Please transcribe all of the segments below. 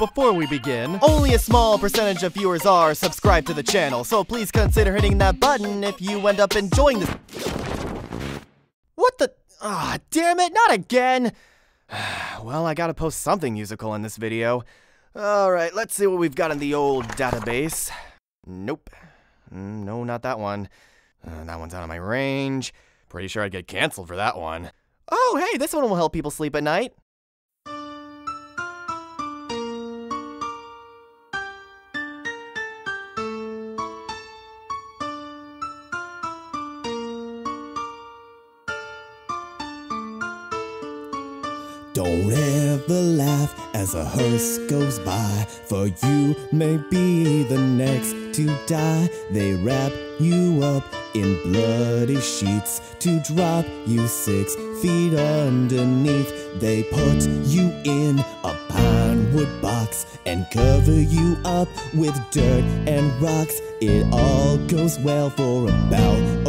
Before we begin, only a small percentage of viewers are subscribed to the channel, so please consider hitting that button if you end up enjoying this. What the? Ah, damn it, not again! well, I gotta post something musical in this video. Alright, let's see what we've got in the old database. Nope. No, not that one. Uh, that one's out of my range. Pretty sure I'd get canceled for that one. Oh, hey, this one will help people sleep at night. Don't ever laugh as a hearse goes by, for you may be the next to die. They wrap you up in bloody sheets to drop you six feet underneath. They put you in a pine wood box and cover you up with dirt and rocks. It all goes well for about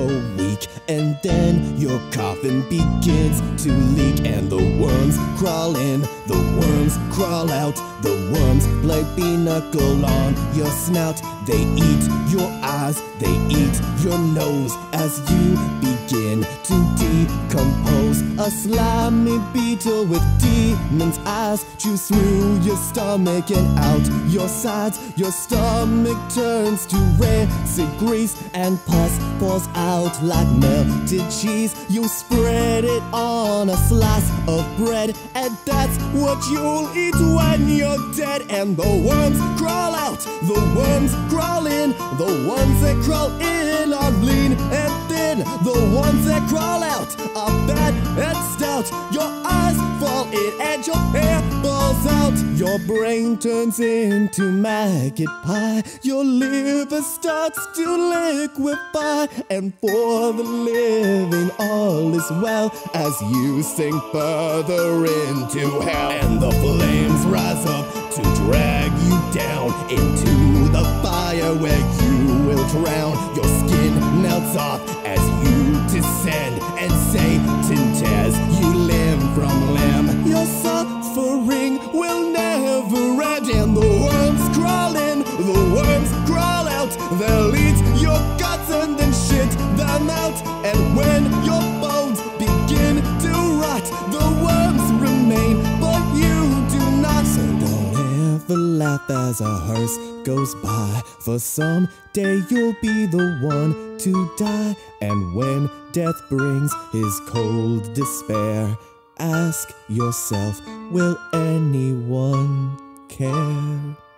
and then your coffin begins to leak, and the worms crawl in, the worms crawl out, the worms play pinochle on your snout. They eat your eyes, they eat your nose as you begin to decompose. A slimy beetle with demon's eyes chews through your stomach and out your sides. Your stomach turns to rancid grease and pus pours out like melted cheese. You spread it on a slice of bread, and that's what you'll eat when you're dead. And the worms crawl out, the worms crawl in, the ones that crawl in are lean and thin. The ones that crawl out are bad and stout. Your eyes fall in and your hair falls out. Your brain turns into maggot pie. Your liver starts to liquefy. And for the living, all is well as you sink further into hell. And the flames rise up to drag you down into the fire where you will drown. Your skin melts off as you descend, and Satan tears you limb from limb. Your suffering will never end, and the worms crawl in, the worms crawl out. They'll eat your guts and then shit them out. And when your bones begin to rot, laugh as a hearse goes by. For someday you'll be the one to die. And when death brings his cold despair, ask yourself, will anyone care?